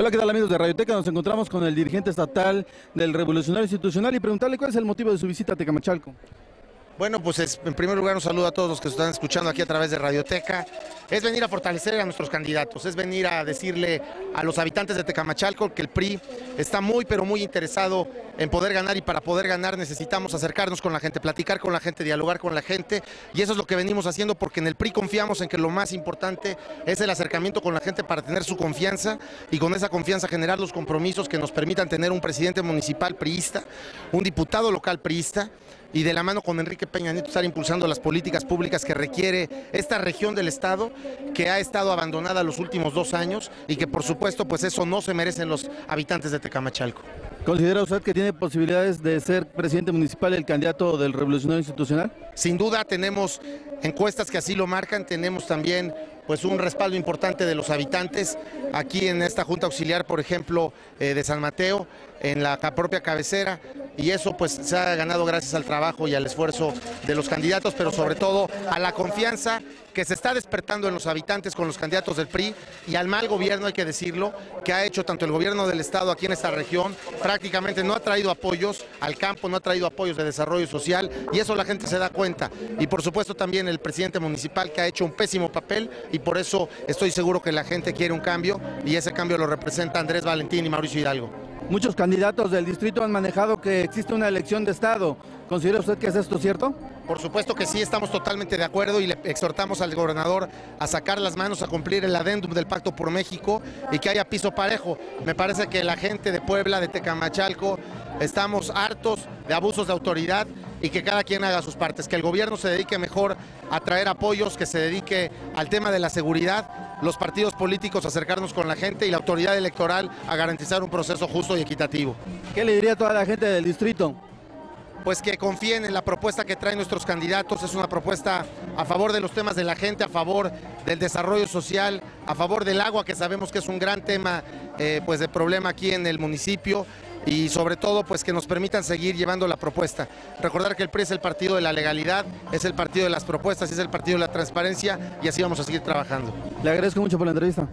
Hola, ¿qué tal amigos de Radioteca? Nos encontramos con el dirigente estatal del Revolucionario Institucional y preguntarle cuál es el motivo de su visita a Tecamachalco. Bueno, pues es, en primer lugar un saludo a todos los que están escuchando aquí a través de Radioteca. Es venir a fortalecer a nuestros candidatos, es venir a decirle a los habitantes de Tecamachalco que el PRI está muy pero muy interesado en poder ganar y para poder ganar necesitamos acercarnos con la gente, platicar con la gente, dialogar con la gente y eso es lo que venimos haciendo porque en el PRI confiamos en que lo más importante es el acercamiento con la gente para tener su confianza y con esa confianza generar los compromisos que nos permitan tener un presidente municipal priista, un diputado local priista y de la mano con Enrique Peña Nieto estar impulsando las políticas públicas que requiere esta región del Estado que ha estado abandonada los últimos dos años y que por supuesto pues eso no se merecen los habitantes de Tecamachalco. ¿Considera usted que tiene posibilidades de ser presidente municipal el candidato del Revolucionario Institucional? Sin duda tenemos encuestas que así lo marcan, tenemos también pues un respaldo importante de los habitantes aquí en esta Junta Auxiliar, por ejemplo, eh, de San Mateo, en la propia cabecera, y eso pues se ha ganado gracias al trabajo y al esfuerzo de los candidatos, pero sobre todo a la confianza que se está despertando en los habitantes con los candidatos del PRI y al mal gobierno, hay que decirlo, que ha hecho tanto el gobierno del Estado aquí en esta región, prácticamente no ha traído apoyos al campo, no ha traído apoyos de desarrollo social y eso la gente se da cuenta. Y por supuesto también el presidente municipal que ha hecho un pésimo papel y por eso estoy seguro que la gente quiere un cambio y ese cambio lo representa Andrés Valentín y Mauricio Hidalgo. Muchos candidatos del distrito han manejado que existe una elección de Estado. ¿Considera usted que es esto cierto? Por supuesto que sí, estamos totalmente de acuerdo y le exhortamos al gobernador a sacar las manos, a cumplir el adendum del Pacto por México y que haya piso parejo. Me parece que la gente de Puebla, de Tecamachalco, estamos hartos de abusos de autoridad y que cada quien haga sus partes, que el gobierno se dedique mejor a traer apoyos, que se dedique al tema de la seguridad, los partidos políticos a acercarnos con la gente y la autoridad electoral a garantizar un proceso justo y equitativo. ¿Qué le diría a toda la gente del distrito? pues que confíen en la propuesta que traen nuestros candidatos. Es una propuesta a favor de los temas de la gente, a favor del desarrollo social, a favor del agua, que sabemos que es un gran tema eh, pues de problema aquí en el municipio y sobre todo pues que nos permitan seguir llevando la propuesta. Recordar que el PRI es el partido de la legalidad, es el partido de las propuestas, es el partido de la transparencia y así vamos a seguir trabajando. Le agradezco mucho por la entrevista.